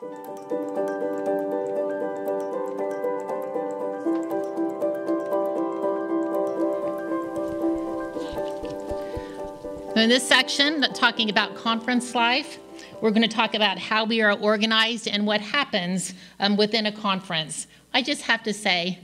In this section, talking about conference life, we're going to talk about how we are organized and what happens um, within a conference. I just have to say,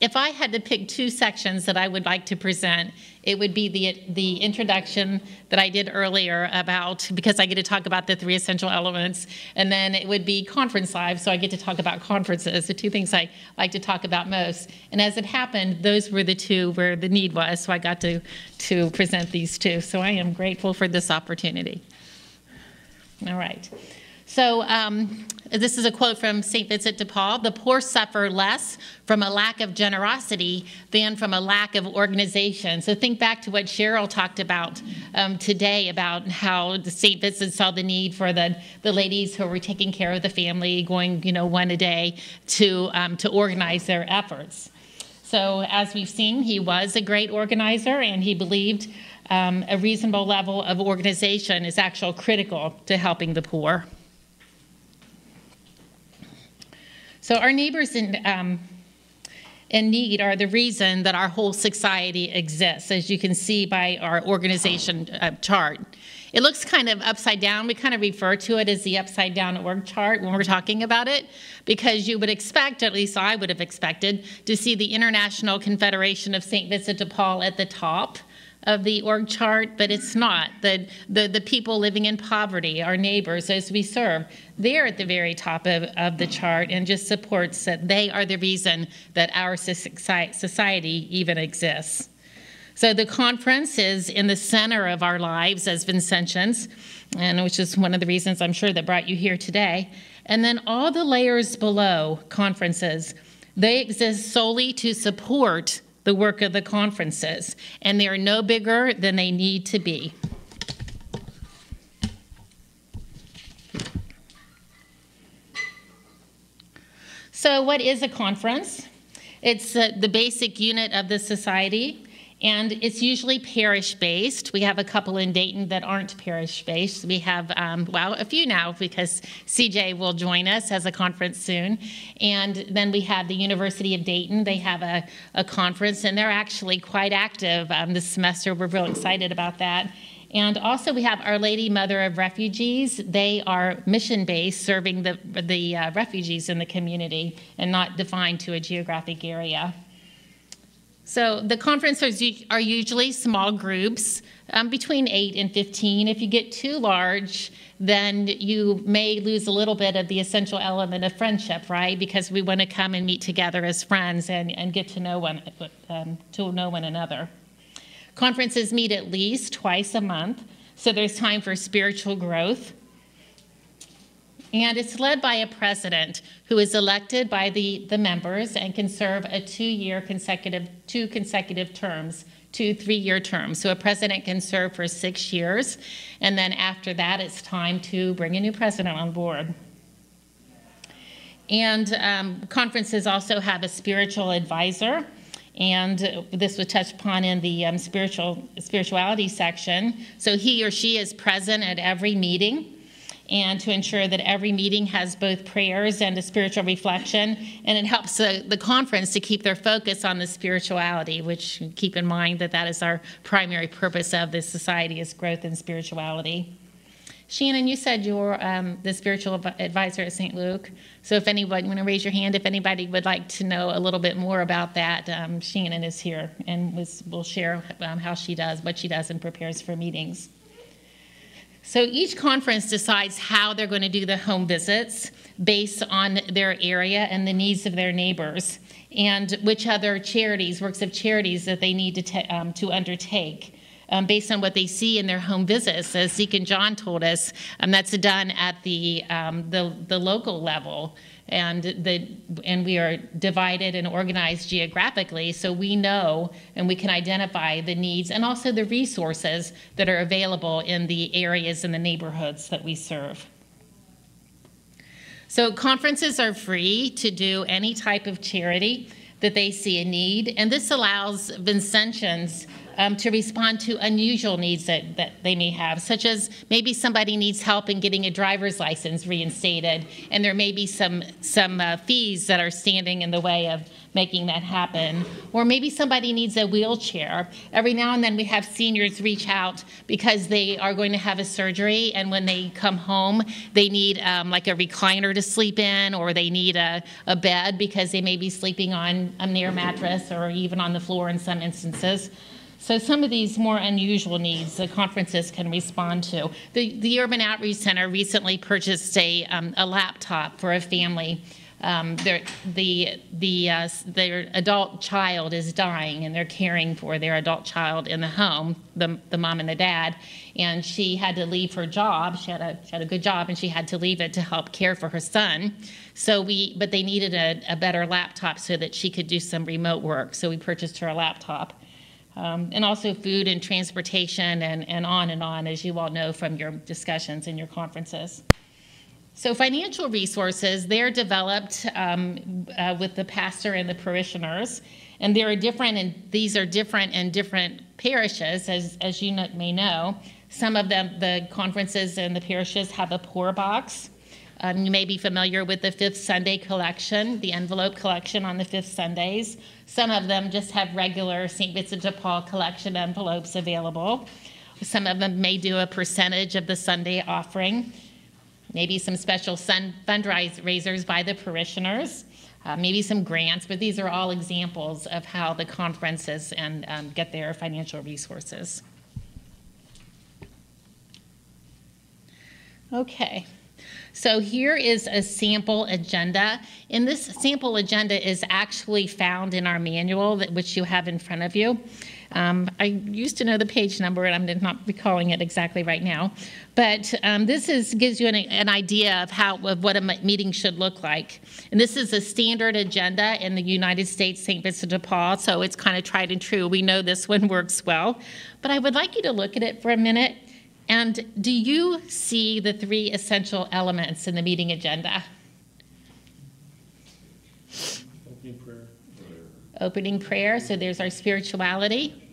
if I had to pick two sections that I would like to present, it would be the the introduction that I did earlier about because I get to talk about the three essential elements, and then it would be conference live, so I get to talk about conferences, the two things I like to talk about most. And as it happened, those were the two where the need was, so I got to to present these two. So I am grateful for this opportunity. All right. So, um, this is a quote from St. Vincent de Paul The poor suffer less from a lack of generosity than from a lack of organization. So, think back to what Cheryl talked about um, today about how St. Vincent saw the need for the, the ladies who were taking care of the family, going, you know, one a day to, um, to organize their efforts. So, as we've seen, he was a great organizer and he believed um, a reasonable level of organization is actual critical to helping the poor. So our neighbors in, um, in need are the reason that our whole society exists, as you can see by our organization uh, chart. It looks kind of upside down. We kind of refer to it as the upside down org chart when we're talking about it, because you would expect, at least I would have expected, to see the International Confederation of St. Vincent de Paul at the top of the org chart, but it's not. The, the, the people living in poverty, our neighbors as we serve, they're at the very top of, of the chart and just supports that they are the reason that our society even exists. So the conference is in the center of our lives as Vincentians, and which is one of the reasons I'm sure that brought you here today. And then all the layers below conferences, they exist solely to support the work of the conferences, and they are no bigger than they need to be. So, what is a conference? It's uh, the basic unit of the society and it's usually parish based. We have a couple in Dayton that aren't parish based. We have, um, well, a few now because CJ will join us as a conference soon. And then we have the University of Dayton. They have a, a conference and they're actually quite active um, this semester. We're real excited about that. And also, we have Our Lady Mother of Refugees. They are mission based, serving the, the uh, refugees in the community and not defined to a geographic area. So the conferences are usually small groups, um, between 8 and 15. If you get too large, then you may lose a little bit of the essential element of friendship, right? Because we want to come and meet together as friends and, and get to know one um, to know one another. Conferences meet at least twice a month, so there's time for spiritual growth. And it's led by a president who is elected by the, the members and can serve a two-year consecutive, two consecutive terms, two three-year terms. So a president can serve for six years, and then after that, it's time to bring a new president on board. And um, conferences also have a spiritual advisor, and this was touched upon in the um, spiritual spirituality section. So he or she is present at every meeting and to ensure that every meeting has both prayers and a spiritual reflection. And it helps the, the conference to keep their focus on the spirituality, which keep in mind that that is our primary purpose of this society is growth in spirituality. Shannon, you said you're um, the spiritual advisor at St. Luke. So if anybody, want to raise your hand if anybody would like to know a little bit more about that, um, Shannon is here and was, will share um, how she does, what she does, and prepares for meetings. So each conference decides how they're going to do the home visits based on their area and the needs of their neighbors, and which other charities, works of charities that they need to, um, to undertake. Um, based on what they see in their home visits. As Zeke and John told us, um, that's done at the, um, the, the local level and the and we are divided and organized geographically so we know and we can identify the needs and also the resources that are available in the areas and the neighborhoods that we serve so conferences are free to do any type of charity that they see a need and this allows vincentians um, to respond to unusual needs that, that they may have, such as maybe somebody needs help in getting a driver's license reinstated, and there may be some, some uh, fees that are standing in the way of making that happen. Or maybe somebody needs a wheelchair. Every now and then we have seniors reach out because they are going to have a surgery, and when they come home, they need um, like a recliner to sleep in, or they need a, a bed because they may be sleeping on a near mattress or even on the floor in some instances. So some of these more unusual needs the conferences can respond to. The, the Urban Outreach Center recently purchased a, um, a laptop for a family. Um, their, the, the, uh, their adult child is dying and they're caring for their adult child in the home, the, the mom and the dad. And she had to leave her job. She had, a, she had a good job and she had to leave it to help care for her son. So we, but they needed a, a better laptop so that she could do some remote work. So we purchased her a laptop. Um, and also food and transportation and, and on and on, as you all know from your discussions and your conferences. So financial resources, they're developed um, uh, with the pastor and the parishioners, and there are different, and these are different in different parishes, as, as you may know. Some of them, the conferences and the parishes have a poor box. Um, you may be familiar with the Fifth Sunday collection, the envelope collection on the Fifth Sundays. Some of them just have regular St. Vincent de Paul collection envelopes available. Some of them may do a percentage of the Sunday offering maybe some special fundraisers by the parishioners, uh, maybe some grants, but these are all examples of how the conferences and um, get their financial resources. Okay. So here is a sample agenda. And this sample agenda is actually found in our manual, that, which you have in front of you. Um, I used to know the page number, and I'm not recalling it exactly right now. But um, this is gives you an, an, idea of how of what a meeting should look like. And this is a standard agenda in the United States St. Vincent de Paul, so it's kind of tried and true. We know this one works well. But I would like you to look at it for a minute. And do you see the three essential elements in the meeting agenda? Opening prayer. Opening prayer, so there's our spirituality.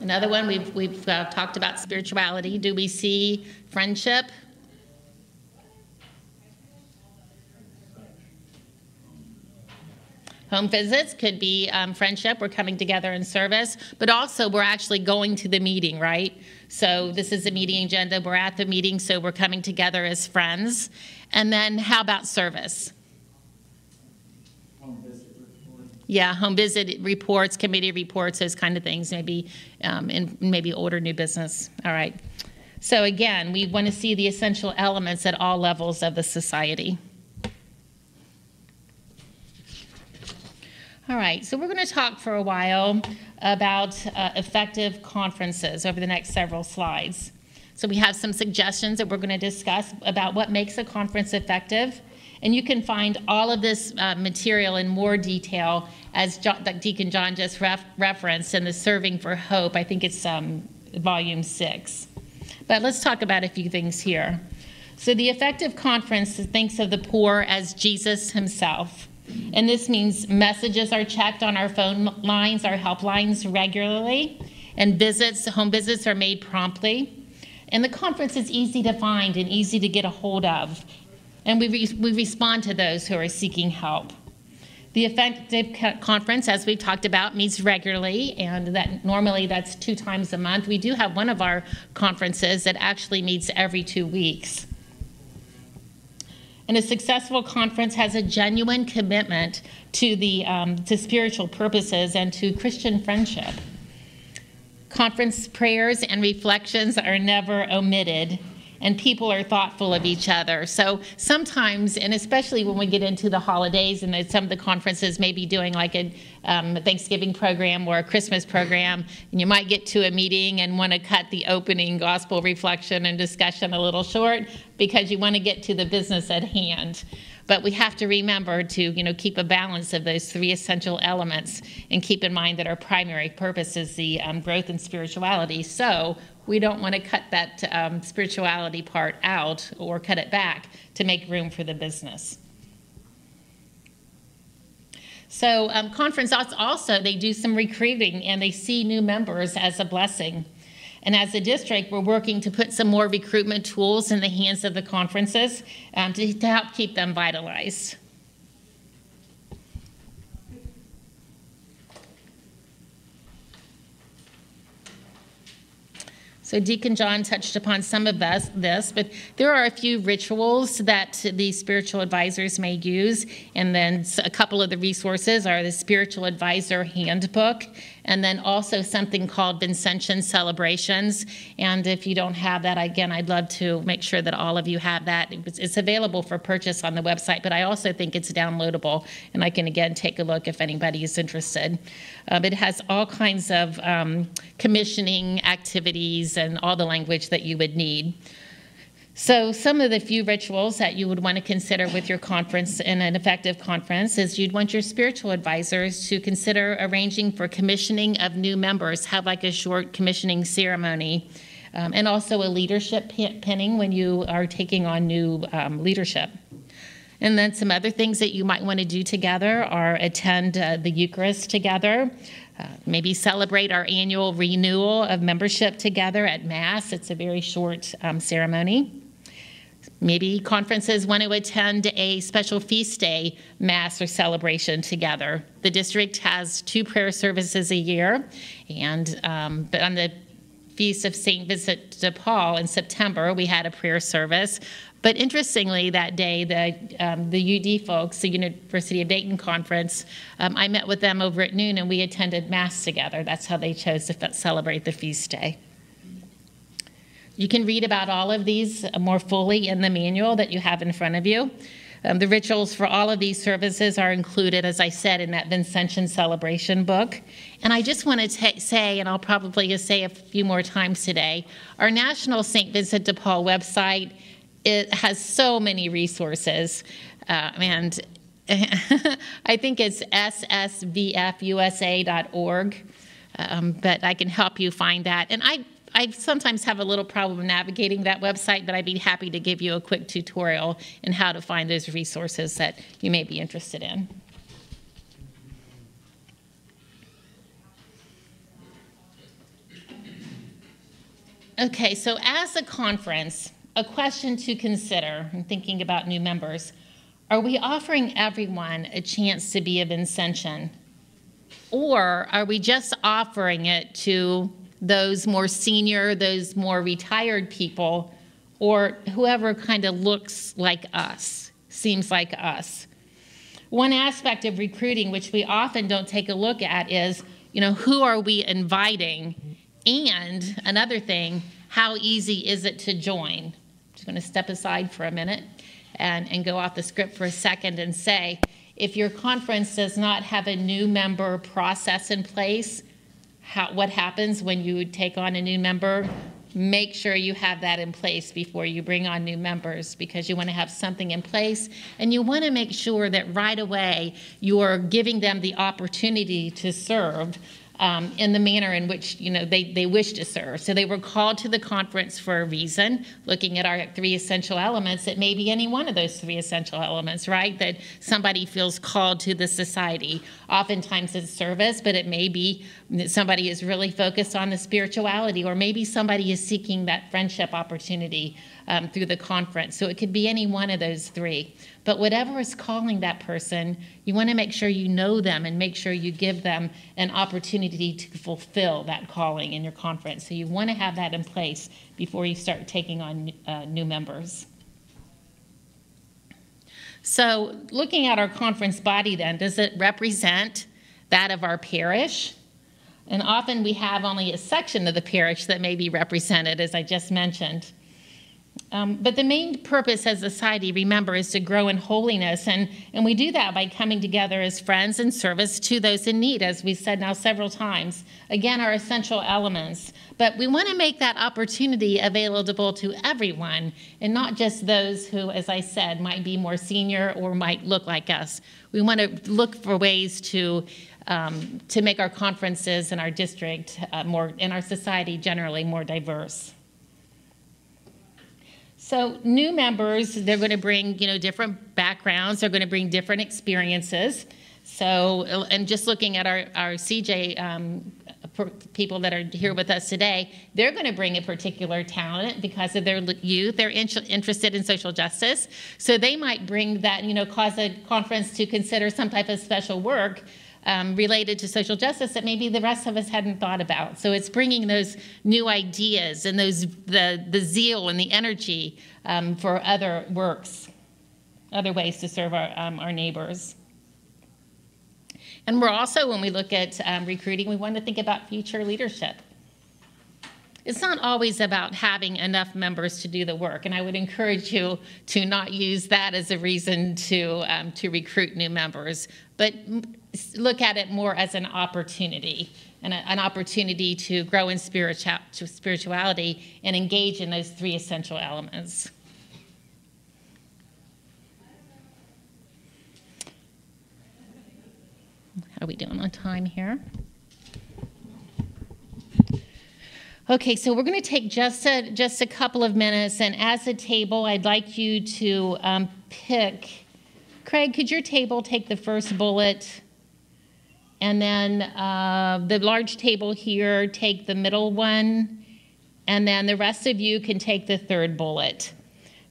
Another one, we've, we've uh, talked about spirituality. Do we see friendship? Home visits could be um, friendship, we're coming together in service, but also we're actually going to the meeting, right? So this is a meeting agenda, we're at the meeting, so we're coming together as friends. And then how about service? Home visit. Yeah, home visit reports, committee reports, those kind of things, maybe um, in maybe older new business. All right. So again, we want to see the essential elements at all levels of the society. All right, so we're going to talk for a while about uh, effective conferences over the next several slides. So we have some suggestions that we're going to discuss about what makes a conference effective. And you can find all of this uh, material in more detail as John, Deacon John just ref referenced in the Serving for Hope. I think it's um, volume six. But let's talk about a few things here. So the effective conference thinks of the poor as Jesus himself. And this means messages are checked on our phone lines, our helplines regularly, and visits, home visits are made promptly. And the conference is easy to find and easy to get a hold of. And we, re we respond to those who are seeking help. The effective conference, as we've talked about, meets regularly, and that normally that's two times a month. We do have one of our conferences that actually meets every two weeks. And a successful conference has a genuine commitment to, the, um, to spiritual purposes and to Christian friendship. Conference prayers and reflections are never omitted and people are thoughtful of each other. So sometimes, and especially when we get into the holidays and some of the conferences may be doing like a um, Thanksgiving program or a Christmas program, and you might get to a meeting and want to cut the opening gospel reflection and discussion a little short because you want to get to the business at hand. But we have to remember to, you know, keep a balance of those three essential elements and keep in mind that our primary purpose is the um, growth in spirituality. So we don't want to cut that um, spirituality part out or cut it back to make room for the business. So um, conference also, they do some recruiting and they see new members as a blessing. And as a district, we're working to put some more recruitment tools in the hands of the conferences um, to, to help keep them vitalized. So Deacon John touched upon some of this, this, but there are a few rituals that the spiritual advisors may use, and then a couple of the resources are the Spiritual Advisor Handbook and then also something called Vincentian Celebrations. And if you don't have that, again, I'd love to make sure that all of you have that. It's available for purchase on the website, but I also think it's downloadable, and I can again take a look if anybody is interested. Um, it has all kinds of um, commissioning activities and all the language that you would need. So, some of the few rituals that you would want to consider with your conference in an effective conference is you'd want your spiritual advisors to consider arranging for commissioning of new members, have like a short commissioning ceremony, um, and also a leadership pinning when you are taking on new um, leadership. And then some other things that you might want to do together are attend uh, the Eucharist together, uh, maybe celebrate our annual renewal of membership together at Mass. It's a very short um, ceremony. Maybe conferences want to attend a special feast day mass or celebration together. The district has two prayer services a year, and um, but on the feast of Saint Vincent de Paul in September, we had a prayer service. But interestingly, that day, the, um, the UD folks, the University of Dayton conference, um, I met with them over at noon and we attended Mass together. That's how they chose to celebrate the feast day. You can read about all of these more fully in the manual that you have in front of you. Um, the rituals for all of these services are included, as I said, in that Vincentian celebration book. And I just want to say, and I'll probably just say a few more times today, our National St. Vincent de Paul website it has so many resources, uh, and I think it's ssvfusa.org. Um, but I can help you find that. And I I sometimes have a little problem navigating that website, but I'd be happy to give you a quick tutorial in how to find those resources that you may be interested in. Okay, so as a conference, a question to consider in thinking about new members are we offering everyone a chance to be a Vincentian? Or are we just offering it to those more senior, those more retired people, or whoever kind of looks like us, seems like us. One aspect of recruiting, which we often don't take a look at, is you know, who are we inviting? And another thing, how easy is it to join? I'm just going to step aside for a minute and, and go off the script for a second and say if your conference does not have a new member process in place, how, what happens when you take on a new member. Make sure you have that in place before you bring on new members because you want to have something in place and you want to make sure that right away you're giving them the opportunity to serve um, in the manner in which you know they, they wish to serve. So they were called to the conference for a reason, looking at our three essential elements. It may be any one of those three essential elements, right? That somebody feels called to the society. Oftentimes it's service, but it may be that somebody is really focused on the spirituality, or maybe somebody is seeking that friendship opportunity um, through the conference. So it could be any one of those three. But whatever is calling that person, you want to make sure you know them and make sure you give them an opportunity to fulfill that calling in your conference. So you want to have that in place before you start taking on uh, new members. So, looking at our conference body, then, does it represent that of our parish? And often we have only a section of the parish that may be represented, as I just mentioned. Um, but the main purpose as a society, remember, is to grow in holiness. And, and we do that by coming together as friends in service to those in need, as we've said now several times. Again, our essential elements. But we want to make that opportunity available to everyone and not just those who, as I said, might be more senior or might look like us. We want to look for ways to. Um, to make our conferences and our district uh, more, and our society generally more diverse. So new members, they're going to bring, you know, different backgrounds. They're going to bring different experiences. So, and just looking at our, our CJ um, people that are here with us today, they're going to bring a particular talent because of their youth. They're in interested in social justice. So they might bring that, you know, cause a conference to consider some type of special work um, related to social justice that maybe the rest of us hadn't thought about. So it's bringing those new ideas and those the the zeal and the energy um, for other works, other ways to serve our um, our neighbors. And we're also, when we look at um, recruiting, we want to think about future leadership. It's not always about having enough members to do the work, and I would encourage you to not use that as a reason to um, to recruit new members, but look at it more as an opportunity and an opportunity to grow in spirituality and engage in those three essential elements. How are we doing on time here? Okay, so we're going to take just a, just a couple of minutes, and as a table, I'd like you to um, pick. Craig, could your table take the first bullet? And then uh, the large table here, take the middle one, and then the rest of you can take the third bullet.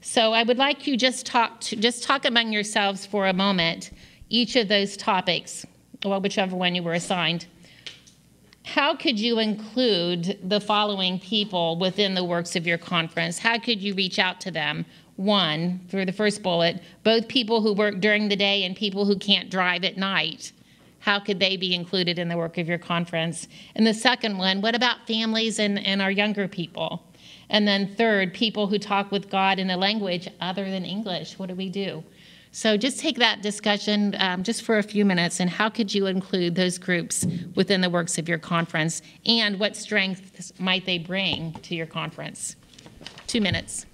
So I would like you just talk to, just talk among yourselves for a moment, each of those topics, well, whichever one you were assigned. How could you include the following people within the works of your conference? How could you reach out to them? One, for the first bullet, both people who work during the day and people who can't drive at night. How could they be included in the work of your conference? And the second one, what about families and, and our younger people? And then third, people who talk with God in a language other than English. What do we do? So just take that discussion um, just for a few minutes and how could you include those groups within the works of your conference and what strengths might they bring to your conference? Two minutes.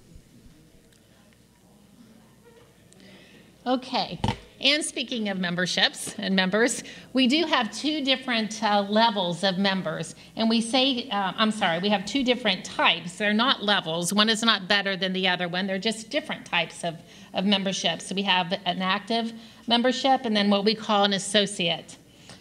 Okay. And speaking of memberships and members, we do have two different uh, levels of members. And we say, uh, I'm sorry, we have two different types. They're not levels. One is not better than the other one. They're just different types of, of membership. So we have an active membership and then what we call an associate.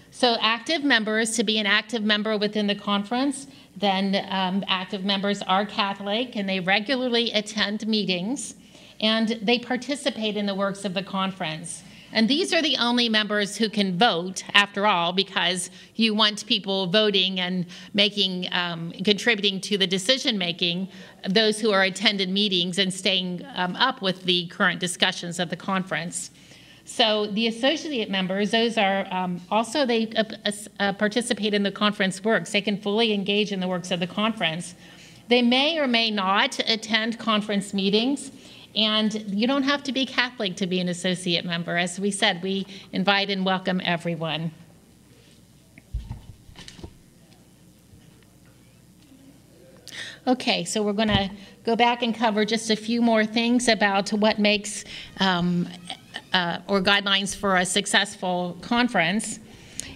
So active members, to be an active member within the conference, then um, active members are Catholic and they regularly attend meetings and they participate in the works of the conference. And these are the only members who can vote, after all, because you want people voting and making, um, contributing to the decision making, those who are attending meetings and staying um, up with the current discussions of the conference. So the associate members, those are um, also they uh, uh, participate in the conference works. They can fully engage in the works of the conference. They may or may not attend conference meetings. And you don't have to be Catholic to be an associate member. As we said, we invite and welcome everyone. Okay, so we're going to go back and cover just a few more things about what makes um, uh, or guidelines for a successful conference.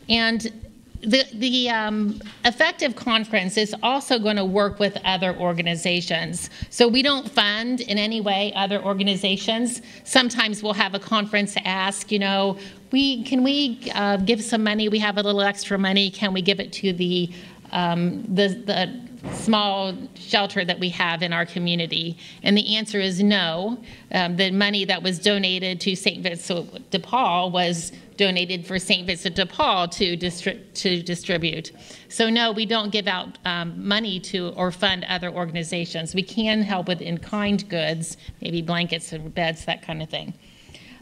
And the, the um, effective conference is also going to work with other organizations. So we don't fund in any way other organizations. Sometimes we'll have a conference ask, you know, we can we uh, give some money? We have a little extra money. Can we give it to the um, the, the small shelter that we have in our community? And the answer is no. Um, the money that was donated to St. Vincent de Paul was donated for St. Vincent de Paul to, distri- to distribute. So, no, we don't give out um, money to or fund other organizations. We can help with in kind goods, maybe blankets and beds, that kind of thing.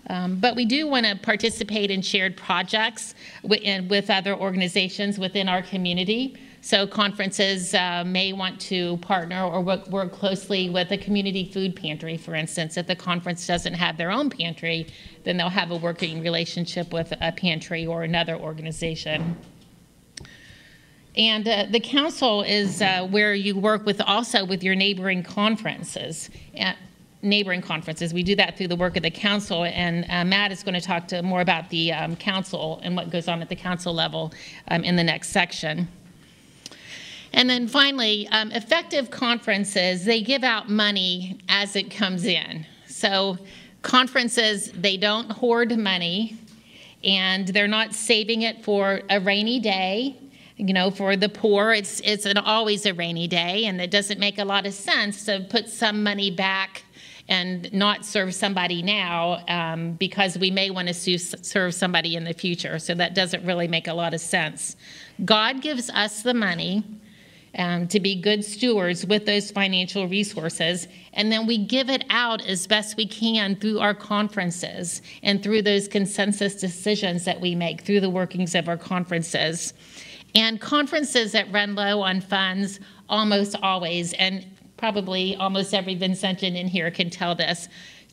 Um, but we do want to participate in shared projects with, with other organizations within our community. So conferences uh, may want to partner or work, work closely with a community food pantry, for instance. If the conference doesn't have their own pantry, then they'll have a working relationship with a pantry or another organization. And uh, the council is uh, where you work with also with your neighboring conferences. Uh, neighboring conferences. We do that through the work of the council, and uh, Matt is going to talk to more about the um, council and what goes on at the council level um, in the next section. And then finally, um, effective conferences, they give out money as it comes in. So conferences, they don't hoard money and they're not saving it for a rainy day. You know, for the poor, it's it's an, always a rainy day, and it doesn't make a lot of sense to put some money back and not serve somebody now um, because we may want to serve somebody in the future. So that doesn't really make a lot of sense. God gives us the money. Um, to be good stewards with those financial resources. And then we give it out as best we can through our conferences and through those consensus decisions that we make through the workings of our conferences. And conferences that run low on funds almost always, and probably almost every Vincentian in here can tell this,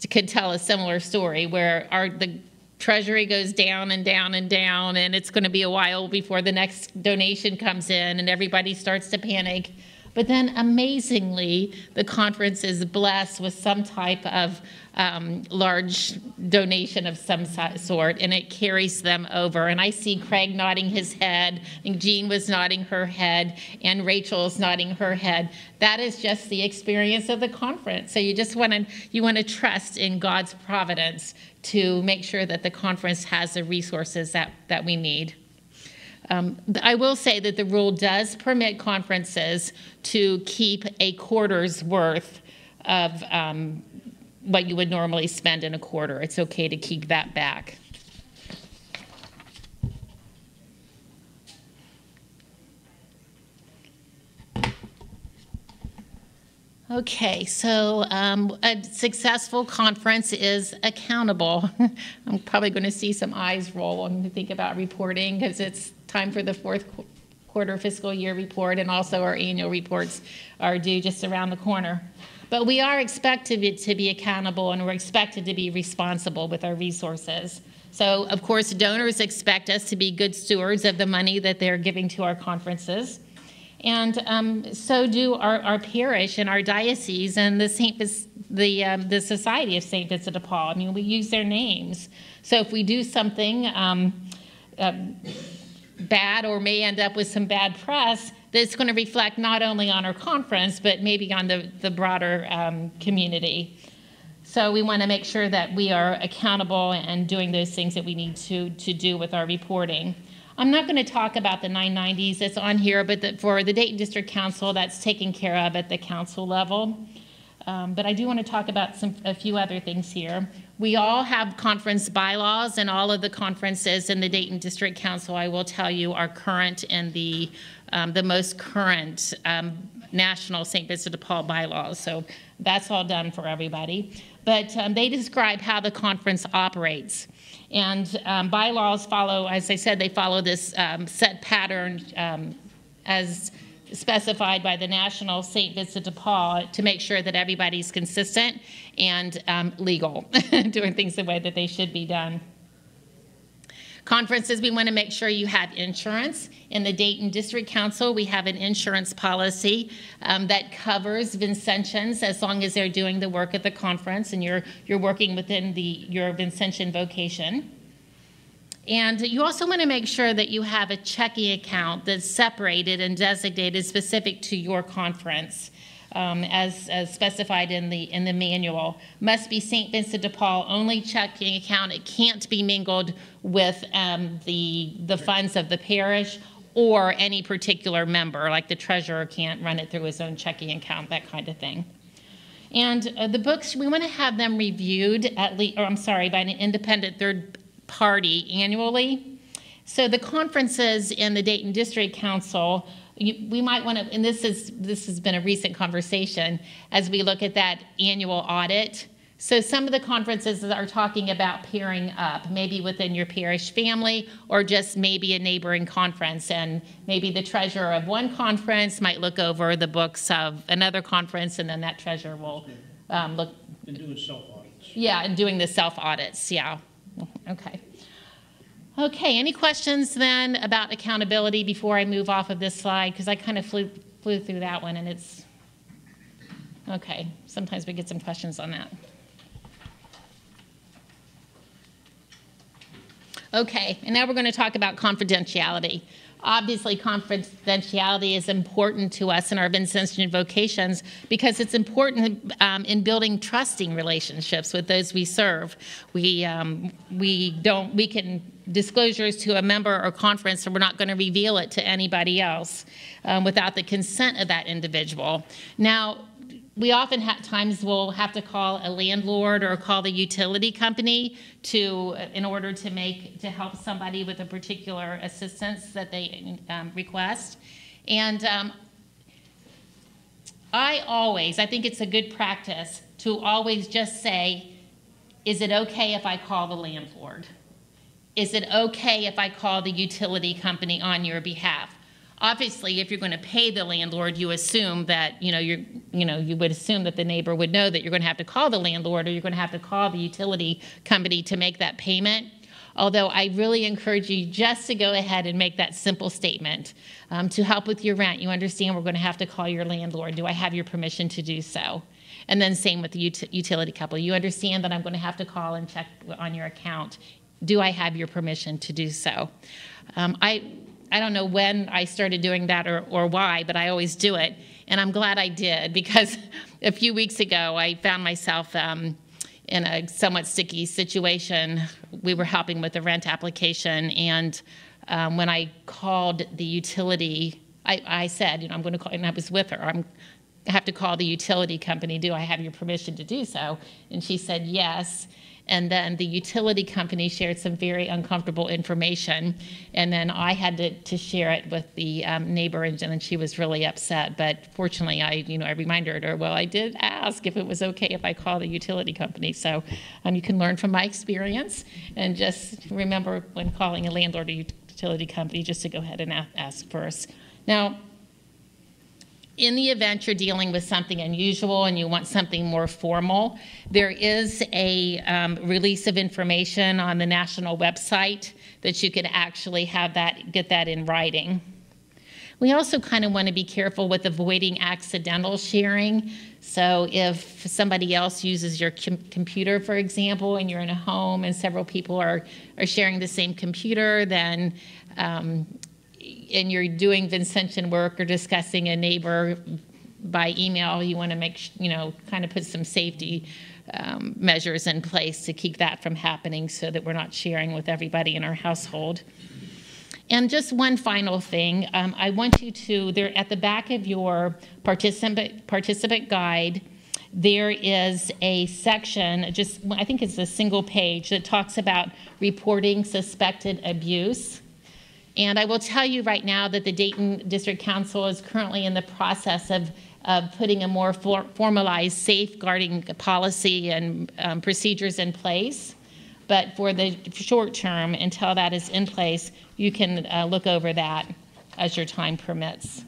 could tell a similar story where our the treasury goes down and down and down and it's going to be a while before the next donation comes in and everybody starts to panic but then amazingly, the conference is blessed with some type of um, large donation of some sort, and it carries them over. And I see Craig nodding his head, and Jean was nodding her head, and Rachel is nodding her head. That is just the experience of the conference. So you just want to you want to trust in God's providence to make sure that the conference has the resources that that we need. Um, I will say that the rule does permit conferences to keep a quarter's worth of um, what you would normally spend in a quarter. It's okay to keep that back. Okay, so um, a successful conference is accountable. I'm probably going to see some eyes roll when we think about reporting because it's time for the fourth quarter fiscal year report, and also our annual reports are due just around the corner. But we are expected to be accountable and we're expected to be responsible with our resources. So, of course, donors expect us to be good stewards of the money that they're giving to our conferences. And um, so do our, our, parish and our diocese and the Saint the um, the Society of Saint Vincent de Paul. I mean, we use their names. So if we do something um, uh, bad or may end up with some bad press that's going to reflect not only on our conference, but maybe on the, the broader um, community. So we want to make sure that we are accountable and doing those things that we need to, to do with our reporting. I'm not going to talk about the 990s that's on here, but the, for the Dayton District Council, that's taken care of at the council level. Um, but I do want to talk about some, a few other things here. We all have conference bylaws, and all of the conferences in the Dayton District Council, I will tell you, are current in the, um, the most current um, national St. Vincent de Paul bylaws. So that's all done for everybody. But um, they describe how the conference operates. And um, bylaws follow, as I said, they follow this um, set pattern um, as specified by the National St. Vincent de Paul to make sure that everybody's consistent and um, legal, doing things the way that they should be done. Conferences, we want to make sure you have insurance. In the Dayton District Council, we have an insurance policy um, that covers Vincentians as long as they're doing the work at the conference and you're, you're working within the, your Vincentian vocation. And you also want to make sure that you have a checking account that's separated and designated specific to your conference. Um, as, as, specified in the in the manual must be St. Vincent de Paul only checking account. It can't be mingled with um, the the funds of the parish or any particular member, like the treasurer can't run it through his own checking account, that kind of thing. And uh, the books we want to have them reviewed at least, or I'm sorry, by an independent third party annually. So the conferences in the Dayton District Council, you, we might want to, and this is this has been a recent conversation as we look at that annual audit. So some of the conferences are talking about pairing up, maybe within your parish family or just maybe a neighboring conference. And maybe the treasurer of one conference might look over the books of another conference, and then that treasurer will um, look, And doing self-audits. yeah, and doing the self audits. Yeah. Okay. Okay. Any questions then about accountability before I move off of this slide? Because I kind of flew flew through that one, and it's okay. Sometimes we get some questions on that. Okay, and now we're going to talk about confidentiality. Obviously, confidentiality is important to us in our Vincentian vocations because it's important um, in building trusting relationships with those we serve. We um, we don't we can disclosures to a member or conference, and we're not going to reveal it to anybody else um, without the consent of that individual. Now, we often have times will have to call a landlord or call the utility company to in order to make to help somebody with a particular assistance that they um, request. And um, i always i think it's a good practice to always just say is it okay if i call the landlord? Is it okay if i call the utility company on your behalf obviously if you're going to pay the landlord you assume that you know you're you know you would assume that the neighbor would know that you're going to have to call the landlord or you're going to have to call the utility company to make that payment. Although i really encourage you just to go ahead and make that simple statement um, to help with your rent. You understand we're going to have to call your landlord. Do i have your permission to do so? And then same with the ut- utility couple. You understand that i'm going to have to call and check on your account. Do i have your permission to do so? Um, i I don't know when I started doing that or, or why, but I always do it. And I'm glad I did because a few weeks ago I found myself um, in a somewhat sticky situation. We were helping with a rent application, and um, when I called the utility, I, I said, you know, I'm going to call, and I was with her. I'm, I have to call the utility company. Do I have your permission to do so? And she said yes. And then the utility company shared some very uncomfortable information. And then I had to, to share it with the um, neighbor, and then she was really upset. But fortunately, I, you know, I reminded her, well, I did ask if it was okay if I call the utility company. So um, you can learn from my experience and just remember when calling a landlord or utility company just to go ahead and ask first. Now, in the event you're dealing with something unusual and you want something more formal, there is a um, release of information on the national website that you could actually have that get that in writing. We also kind of want to be careful with avoiding accidental sharing. So if somebody else uses your com- computer, for example, and you're in a home and several people are, are sharing the same computer, then um, and you're doing Vincentian work or discussing a neighbor by email, you want to make, you know, kind of put some safety um, measures in place to keep that from happening so that we're not sharing with everybody in our household. And just one final thing, um, I want you to, there at the back of your participant, participant guide, there is a section, just I think it's a single page, that talks about reporting suspected abuse. And I will tell you right now that the Dayton District Council is currently in the process of, of putting a more for, formalized safeguarding policy and um, procedures in place. But for the short term, until that is in place, you can uh, look over that as your time permits.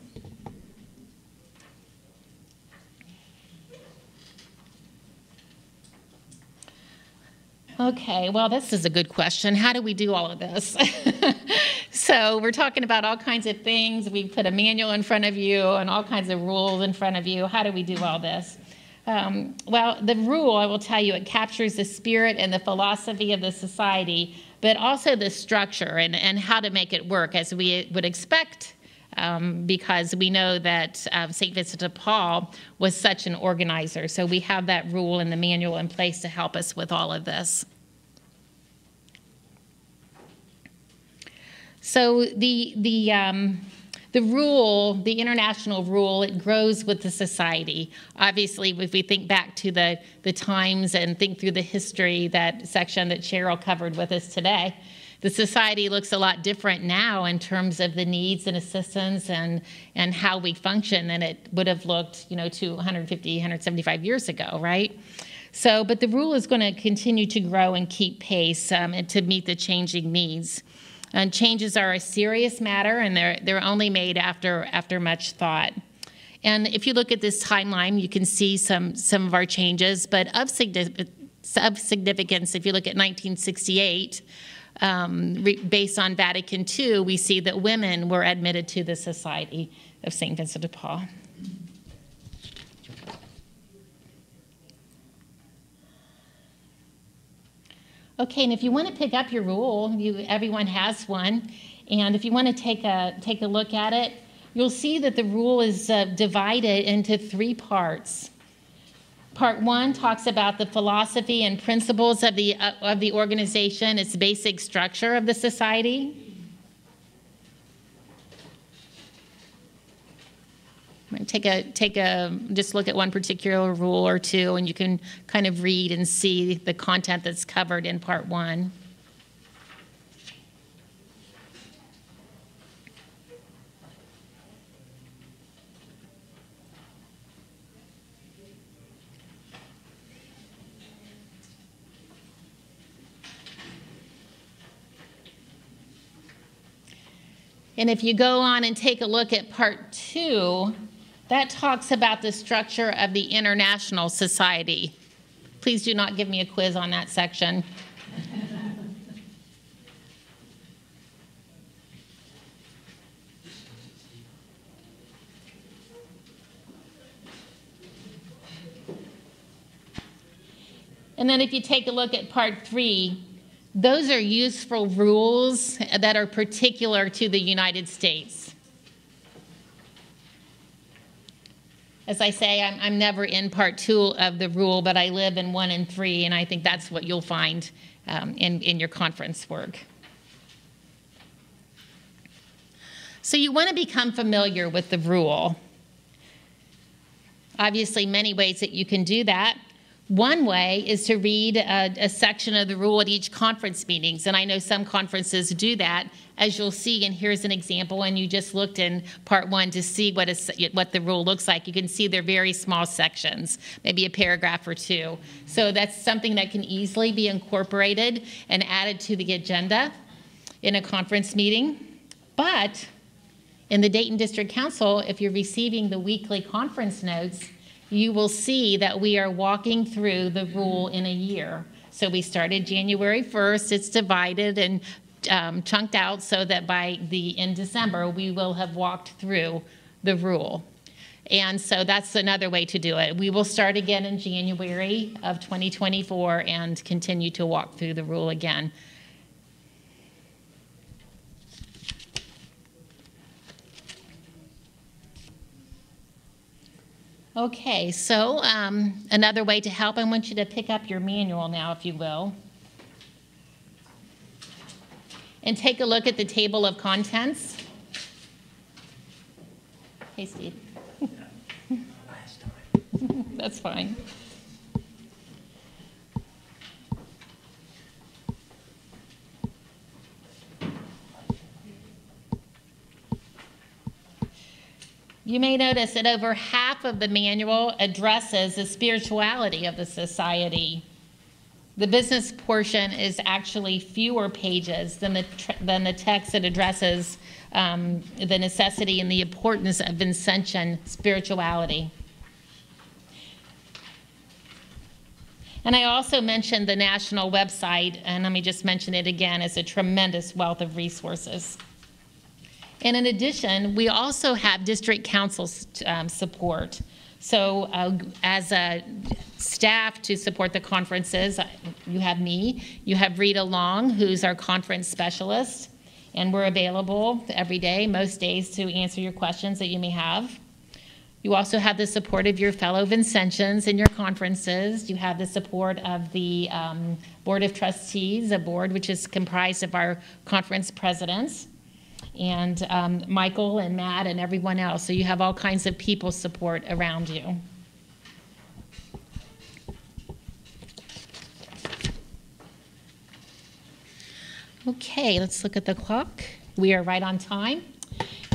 Okay, well, this is a good question. How do we do all of this? so, we're talking about all kinds of things. We put a manual in front of you and all kinds of rules in front of you. How do we do all this? Um, well, the rule, I will tell you, it captures the spirit and the philosophy of the society, but also the structure and, and how to make it work as we would expect um, because we know that uh, St. Vincent de Paul was such an organizer. So we have that rule and the manual in place to help us with all of this. So the the um, the rule, the international rule, it grows with the society. Obviously, if we think back to the the times and think through the history, that section that Cheryl covered with us today, the society looks a lot different now in terms of the needs and assistance and, and how we function than it would have looked, you know, 250, 175 years ago, right? So, but the rule is going to continue to grow and keep pace um, and to meet the changing needs. And changes are a serious matter, and they're they're only made after after much thought. And if you look at this timeline, you can see some some of our changes, but of, of significance, if you look at 1968. Um, based on Vatican II, we see that women were admitted to the Society of St. Vincent de Paul. Okay, and if you want to pick up your rule, you, everyone has one, and if you want to take a, take a look at it, you'll see that the rule is uh, divided into three parts. Part one talks about the philosophy and principles of the, uh, of the organization, its basic structure of the society. Take a take a just look at one particular rule or two, and you can kind of read and see the content that's covered in part one. And if you go on and take a look at part two, that talks about the structure of the international society. Please do not give me a quiz on that section. And then if you take a look at part three, those are useful rules that are particular to the United States. As I say, I'm, I'm, never in part two of the rule, but I live in one and three, and I think that's what you'll find um, in, in your conference work. So you want to become familiar with the rule. Obviously, many ways that you can do that. One way is to read a, a, section of the rule at each conference meetings, and I know some conferences do that, as you'll see. And here's an example. And you just looked in part one to see what is what the rule looks like. You can see they're very small sections, maybe a paragraph or two. So that's something that can easily be incorporated and added to the agenda in a conference meeting. But in the Dayton District Council, if you're receiving the weekly conference notes, you will see that we are walking through the rule in a year. So we started January 1st, it's divided and um, chunked out so that by the in December we will have walked through the rule. And so that's another way to do it. We will start again in January of 2024 and continue to walk through the rule again. Okay, so um, another way to help, I want you to pick up your manual now, if you will, and take a look at the table of contents. Hey, Steve. That's fine. You may notice that over half of the manual addresses the spirituality of the society. The business portion is actually fewer pages than the, than the text that addresses um, the necessity and the importance of Vincentian spirituality. And I also mentioned the national website, and let me just mention it again, it's a tremendous wealth of resources. And in addition, we also have district council um, support. So uh, as a staff to support the conferences, you have me, you have Rita Long, who's our conference specialist, and we're available every day, most days, to answer your questions that you may have. You also have the support of your fellow Vincentians in your conferences. You have the support of the um, Board of Trustees, a board which is comprised of our conference presidents and um, Michael and Matt and everyone else. So you have all kinds of people support around you. Okay, let's look at the clock. We are right on time.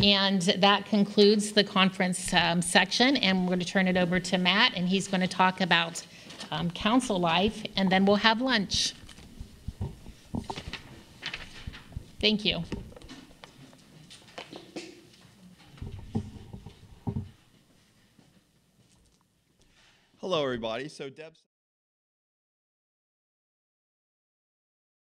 And that concludes the conference um, section. And we're going to turn it over to Matt, and he's going to talk about um, council life, and then we'll have lunch. Thank you. Hello, everybody. So Deb.